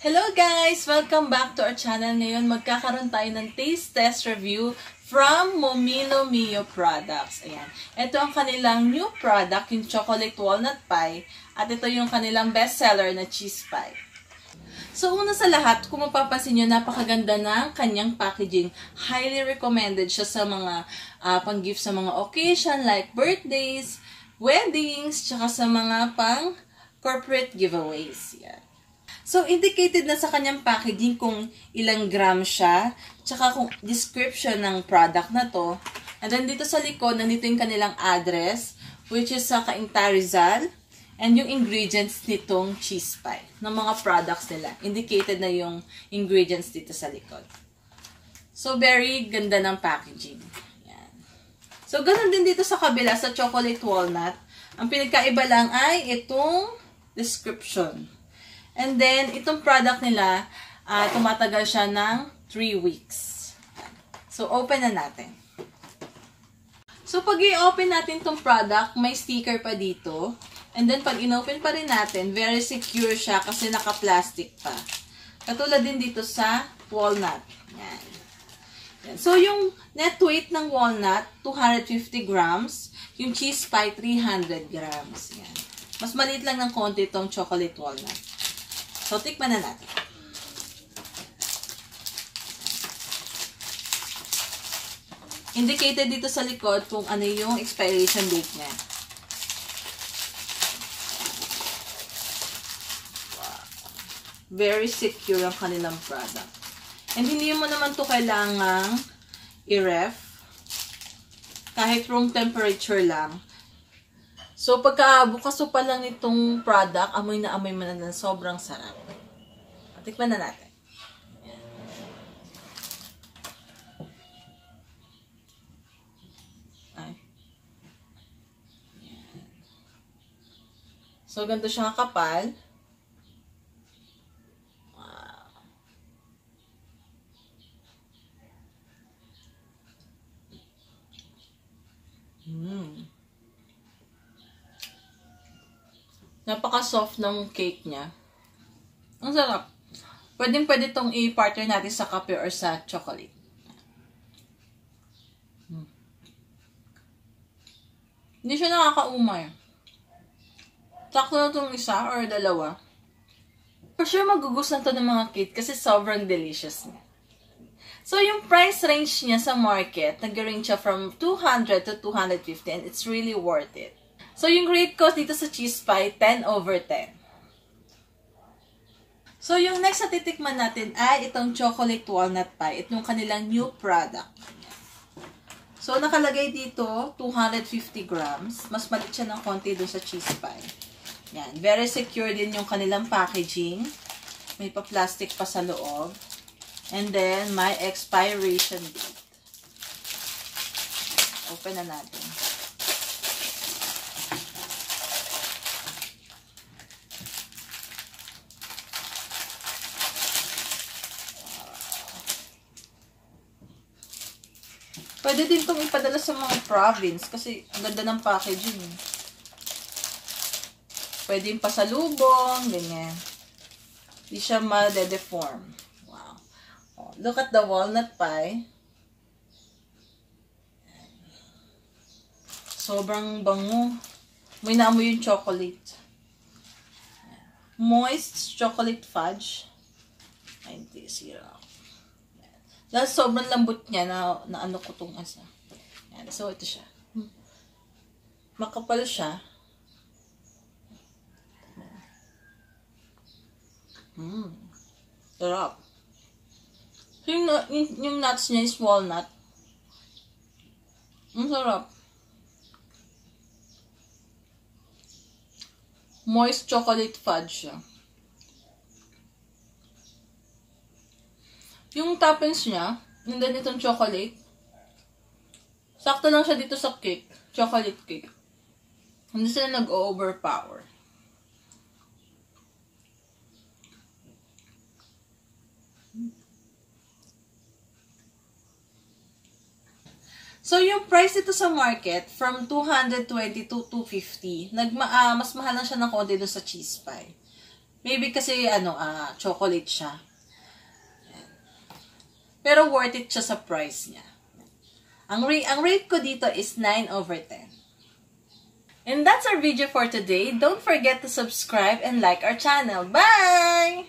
Hello guys! Welcome back to our channel. Ngayon magkakaroon tayo ng taste test review from Momino Mio Products. Ayan. Ito ang kanilang new product, yung chocolate walnut pie. At ito yung kanilang bestseller na cheese pie. So, una sa lahat, kung mapapansin nyo, napakaganda ng kanyang packaging. Highly recommended siya sa mga uh, pang-gift sa mga occasion like birthdays, weddings, tsaka sa mga pang corporate giveaways. Yan. So, indicated na sa kanyang packaging kung ilang gram siya, tsaka kung description ng product na to. And then, dito sa likod, nandito yung kanilang address, which is sa Cainta Rizal, and yung ingredients nitong cheese pie, ng mga products nila. Indicated na yung ingredients dito sa likod. So, very ganda ng packaging. Yan. So, ganun din dito sa kabila, sa chocolate walnut. Ang pinagkaiba lang ay itong description. And then, itong product nila, uh, tumatagal siya ng 3 weeks. So, open na natin. So, pag i-open natin itong product, may sticker pa dito. And then, pag in-open pa rin natin, very secure siya kasi naka-plastic pa. Katulad din dito sa walnut. Yan. Yan. So, yung net weight ng walnut, 250 grams. Yung cheese pie, 300 grams. Yan. Mas maliit lang ng konti itong chocolate walnut. So, tikman na natin. Indicated dito sa likod kung ano yung expiration date niya. Very secure ang kanilang product. And hindi mo naman to kailangang i-ref. Kahit room temperature lang. So, pagka bukas pa lang itong product, amoy na amoy mo na ng sobrang sarap. Tikman na natin. Ay. So, ganito siya kapal. Wow. Mmm. Napaka-soft ng cake niya. Ang sarap. Pwedeng pwede itong i-partner natin sa kape or sa chocolate. Hmm. Hindi siya nakakaumay. Sakto na itong isa or dalawa. For sure, magugustuhan to ng mga kid kasi sobrang delicious niya. So, yung price range niya sa market, nag-range siya from 200 to 250 and it's really worth it. So, yung grade cost dito sa cheese pie, 10 over 10. So, yung next na titikman natin ay itong chocolate walnut pie. Itong kanilang new product. So, nakalagay dito, 250 grams. Mas malit siya ng konti doon sa cheese pie. Yan. Very secure din yung kanilang packaging. May pa-plastic pa sa loob. And then, may expiration date. Open na natin. Pwede din itong ipadala sa mga province kasi ang ganda ng packaging. Pwede yung pasalubong, ganyan. Hindi siya ma-deform. Wow. Oh, look at the walnut pie. Sobrang bango. May naamoy yung chocolate. Moist chocolate fudge. Ay, hindi. Dahil sobrang lambot niya na, na ano ko itong asa. Yan. So, ito siya. Makapal siya. Mmm. Sarap. So, yung, yung, yung nuts niya is walnut. Ang sarap. Moist chocolate fudge siya. Yung toppings niya, and then itong chocolate, sakto lang siya dito sa cake. Chocolate cake. Hindi sila nag-overpower. So, yung price ito sa market, from 220 to 250, nagma, uh, mas mahal lang siya ng konti doon sa cheese pie. Maybe kasi, ano, ah, chocolate siya. Pero worth it siya sa price niya. Ang, ra- ang rate ko dito is 9 over 10. And that's our video for today. Don't forget to subscribe and like our channel. Bye!